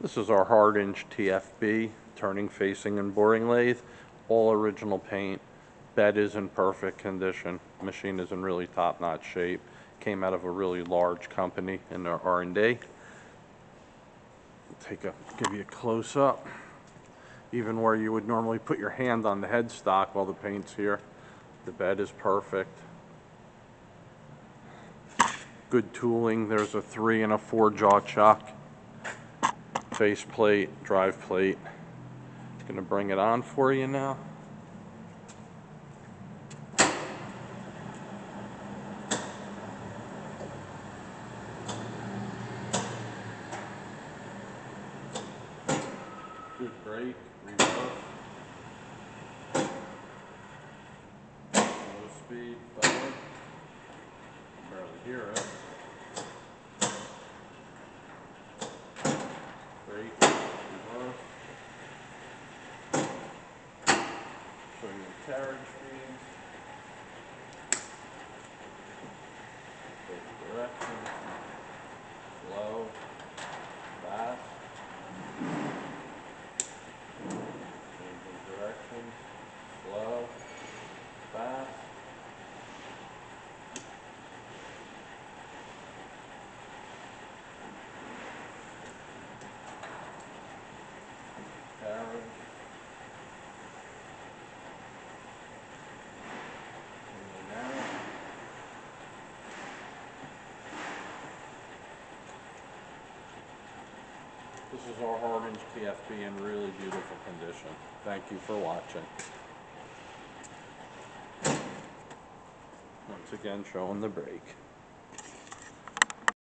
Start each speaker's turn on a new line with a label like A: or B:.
A: This is our Hardinge TFB, turning, facing, and boring lathe. All original paint. Bed is in perfect condition. Machine is in really top-notch shape. Came out of a really large company in their R and D. Take a, give you a close-up. Even where you would normally put your hand on the headstock while the paint's here. The bed is perfect. Good tooling. There's a three and a four jaw chuck face plate, drive plate. It's Gonna bring it on for you now. Good brake, reverse. Low speed, forward. Barely hear it. Reverse. Show you the carriage This is our Hardinge TFB in really beautiful condition. Thank you for watching. Once again, showing the brake.